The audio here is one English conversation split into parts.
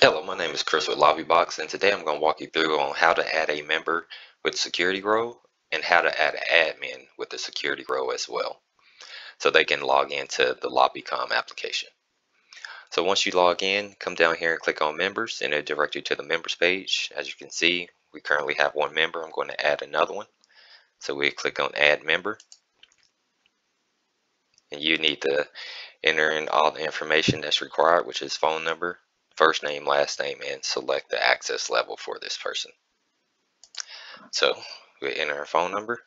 Hello, my name is Chris with LobiBox and today I'm going to walk you through on how to add a member with security role and how to add an admin with the security role as well so they can log into the LobiCom application. So once you log in, come down here and click on members and it'll direct you to the members page. As you can see, we currently have one member. I'm going to add another one. So we click on add member and you need to enter in all the information that's required, which is phone number, first name, last name, and select the access level for this person. So we enter our phone number.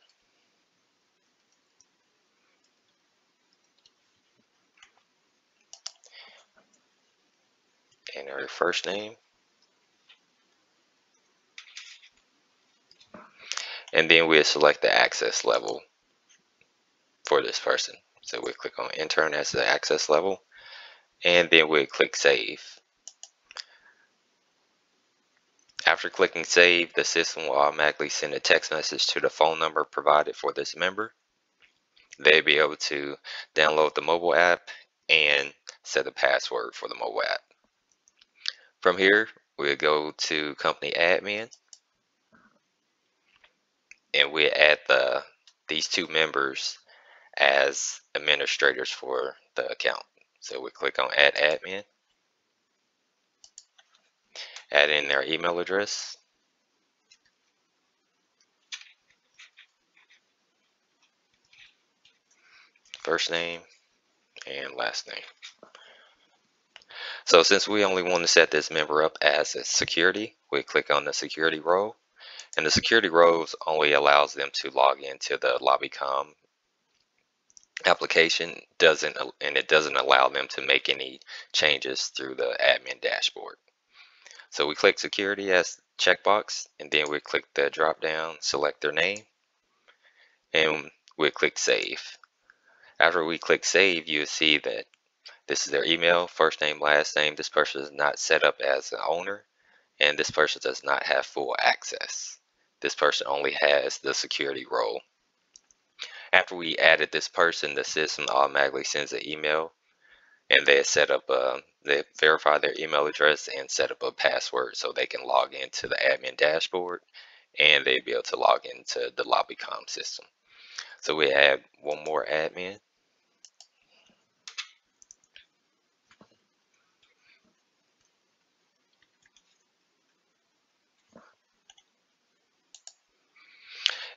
Enter our first name. And then we'll select the access level for this person. So we click on intern as the access level and then we click save. After clicking save, the system will automatically send a text message to the phone number provided for this member. They'll be able to download the mobile app and set a password for the mobile app. From here, we'll go to company admin and we add the these two members as administrators for the account. So we click on add admin, add in their email address, first name, and last name. So since we only want to set this member up as a security, we click on the security role. And the security roles only allows them to log into the LobiCom application doesn't and it doesn't allow them to make any changes through the admin dashboard. So we click security as checkbox and then we click the drop down, select their name and we click save. After we click save, you'll see that this is their email, first name, last name. This person is not set up as an owner and this person does not have full access. This person only has the security role after we added this person, the system automatically sends an email and they set up, a, they verify their email address and set up a password so they can log into the admin dashboard and they'll be able to log into the LobiCom system. So we add one more admin.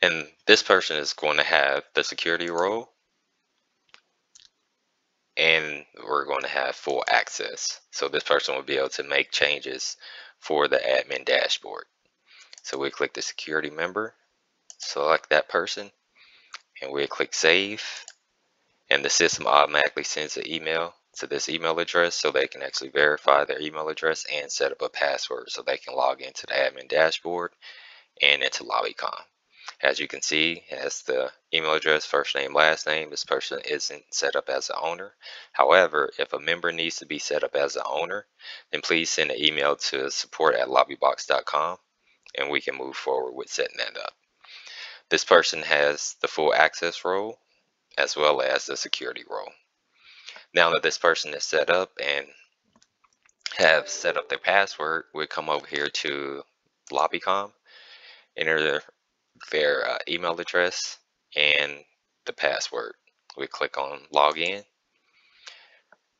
And this person is going to have the security role and we're going to have full access. So this person will be able to make changes for the admin dashboard. So we click the security member, select that person, and we click save. And the system automatically sends an email to this email address so they can actually verify their email address and set up a password so they can log into the admin dashboard and into LobiCom. As you can see, it has the email address, first name, last name. This person isn't set up as an owner. However, if a member needs to be set up as an owner, then please send an email to support at lobibox.com and we can move forward with setting that up. This person has the full access role as well as the security role. Now that this person is set up and have set up their password, we come over here to LobiCom, enter their uh, email address and the password. We click on login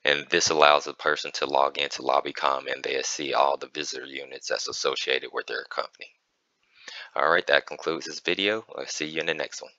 and this allows a person to log into LobiCom and they see all the visitor units that's associated with their company. All right, that concludes this video. I'll see you in the next one.